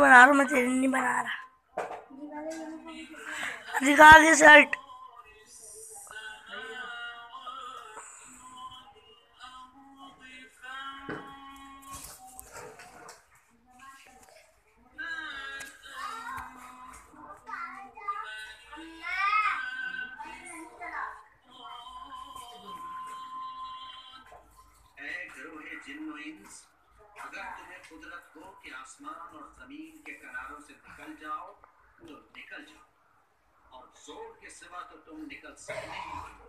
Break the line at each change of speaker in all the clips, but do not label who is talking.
बना रहा हूँ मैं तेरी नहीं बना रहा। अधिकार ये शर्ट।
जिन्नो अगर तुम्हें कुदरत हो कि आसमान और ज़मीन के किनारों से निकल जाओ तो निकल जाओ। और ज़ोर के सिवा तो तुम निकल सकते ही नहीं।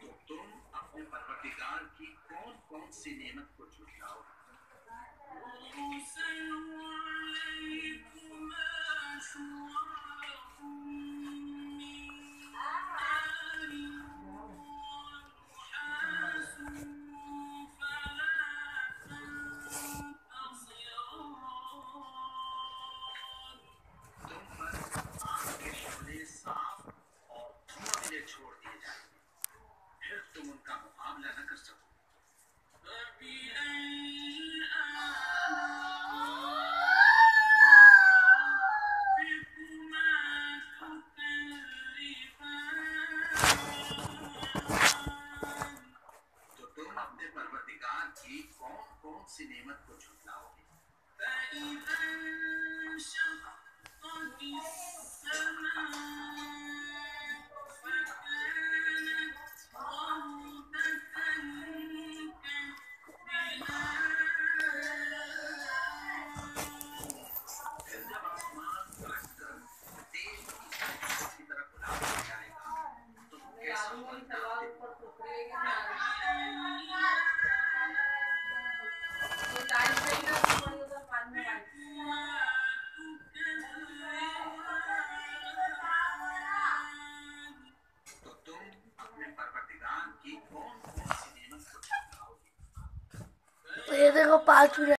तो तुम अपने परवरदिगार की कौन कौन सी नेमत को झुठलाओ तुम उनका मुकाबला न कर सको तो तुम अपने परवरदिगार की कौन कौन सी नेमत को झुठलाओगे
देखो पाँच मिनट